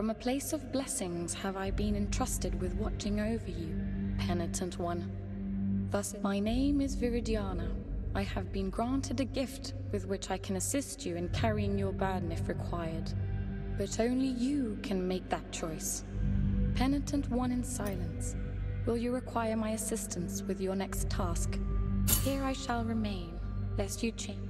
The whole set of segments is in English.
From a place of blessings have I been entrusted with watching over you, penitent one. Thus, my name is Viridiana. I have been granted a gift with which I can assist you in carrying your burden if required. But only you can make that choice. Penitent one in silence, will you require my assistance with your next task? Here I shall remain, lest you change.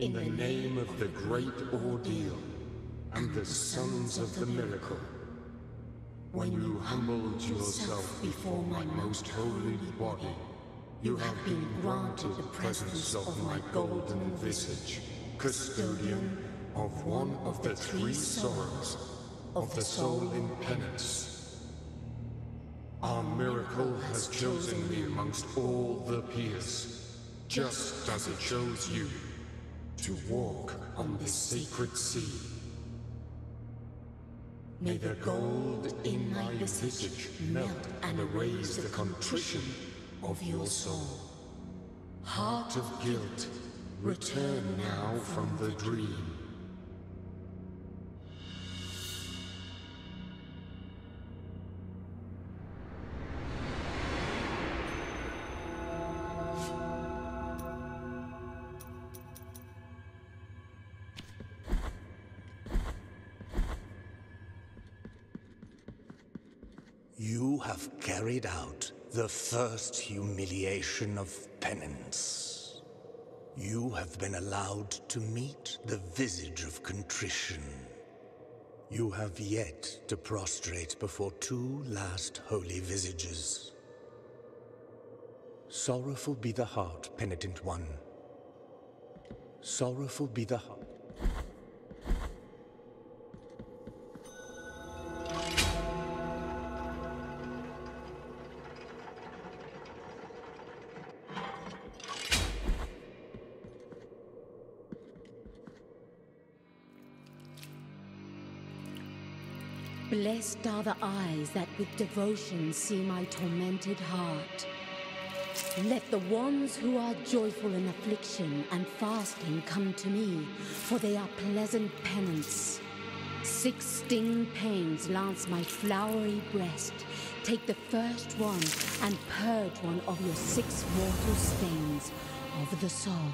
In the name of the great ordeal and the sons of the miracle, when you humbled yourself before my most holy body, you have been granted the presence of my golden visage, custodian of one of the three sorrows of the soul in penance. Our miracle has chosen me amongst all the peers, just as it chose you, to walk on this sacred sea. May the gold in my visage melt and erase the contrition of your soul. Heart of guilt, return now from the dream. First humiliation of penance. You have been allowed to meet the visage of contrition. You have yet to prostrate before two last holy visages. Sorrowful be the heart, penitent one. Sorrowful be the heart. Blessed are the eyes that with devotion see my tormented heart. Let the ones who are joyful in affliction and fasting come to me, for they are pleasant penance. Six sting pains lance my flowery breast. Take the first one and purge one of your six mortal stains of the soul.